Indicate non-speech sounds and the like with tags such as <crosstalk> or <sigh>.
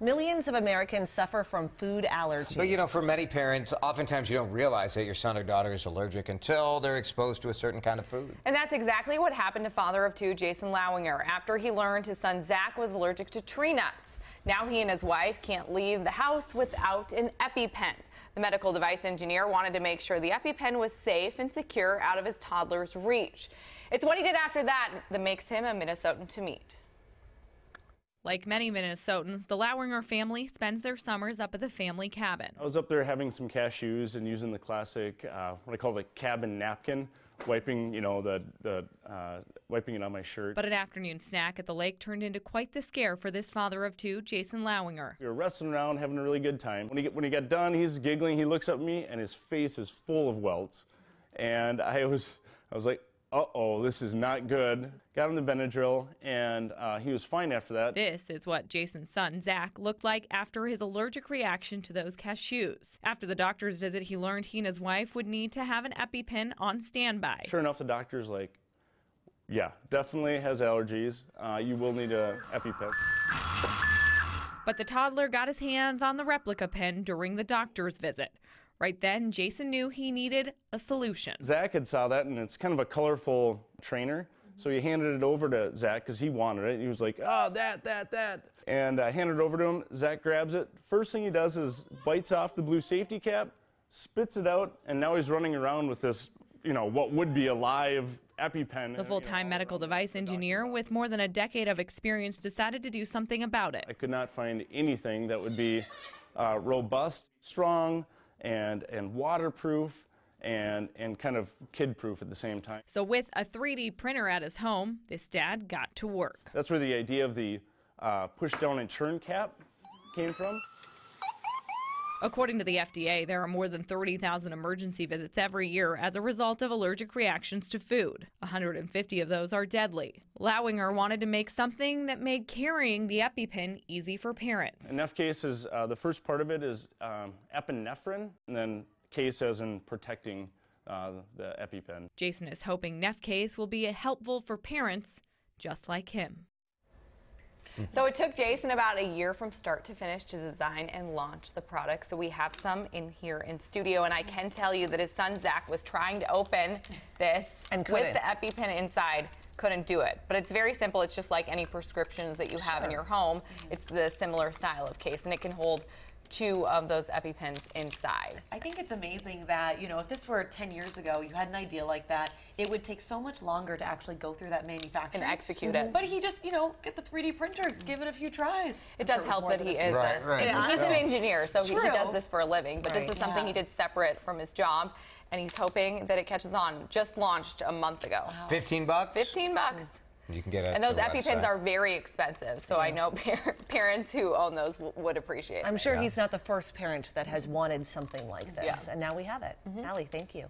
Millions of Americans suffer from food allergies. But you know, for many parents, oftentimes you don't realize that your son or daughter is allergic until they're exposed to a certain kind of food. And that's exactly what happened to father of two, Jason Lawinger, after he learned his son Zach was allergic to tree nuts. Now he and his wife can't leave the house without an EpiPen. The medical device engineer wanted to make sure the EpiPen was safe and secure out of his toddler's reach. It's what he did after that that makes him a Minnesotan to meet. Like many Minnesotans, the Lawinger family spends their summers up at the family cabin. I was up there having some cashews and using the classic, uh, what I call the cabin napkin, wiping, you know, the, the uh, wiping it on my shirt. But an afternoon snack at the lake turned into quite the scare for this father of two, Jason Lawinger. We were wrestling around, having a really good time. When he, when he got done, he's giggling. He looks up at me, and his face is full of welts. And I was, I was like, uh-oh, this is not good. Got him the Benadryl, and uh, he was fine after that. This is what Jason's son, Zach, looked like after his allergic reaction to those cashews. After the doctor's visit, he learned he and his wife would need to have an EpiPen on standby. Sure enough, the doctor's like, yeah, definitely has allergies. Uh, you will need an EpiPen. But the toddler got his hands on the replica pen during the doctor's visit. Right then, Jason knew he needed a solution. Zach had saw that, and it's kind of a colorful trainer. So he handed it over to Zach because he wanted it. He was like, oh, that, that, that. And I uh, handed it over to him. Zach grabs it. First thing he does is bites off the blue safety cap, spits it out, and now he's running around with this, you know, what would be a live EpiPen. The full-time you know, medical device engineer with more than a decade of experience decided to do something about it. I could not find anything that would be uh, robust, strong, and, and waterproof and, and kind of kid-proof at the same time. So with a 3D printer at his home, this dad got to work. That's where the idea of the uh, push down and turn cap came from. According to the FDA, there are more than 30,000 emergency visits every year as a result of allergic reactions to food. 150 of those are deadly. Lawinger wanted to make something that made carrying the EpiPen easy for parents. In cases, uh, the first part of it is um, epinephrine, and then case as in protecting uh, the EpiPen. Jason is hoping Nefcase will be helpful for parents just like him. Mm-hmm. So it took Jason about a year from start to finish to design and launch the product. So we have some in here in studio, and I can tell you that his son Zach was trying to open this <laughs> with the EpiPen inside couldn't do it. But it's very simple. It's just like any prescriptions that you have sure. in your home. It's the similar style of case, and it can hold two of those EpiPens inside. I think it's amazing that, you know, if this were 10 years ago, you had an idea like that, it would take so much longer to actually go through that manufacturing. And execute -hmm. it. But he just, you know, get the 3D printer, give it a few tries. It does help that he is right, right. Yeah. he's an engineer, so he, he, does this for a living, but right. this is something yeah. he did separate from his job and he's hoping that it catches on. Just launched a month ago. Wow. 15 bucks? 15 bucks. Mm. You can get it. And those EpiPens are very expensive, so yeah. I know <laughs> par parents who own those would appreciate I'm it. sure yeah. he's not the first parent that has wanted something like this, yeah. and now we have it. Mm -hmm. Ali, thank you.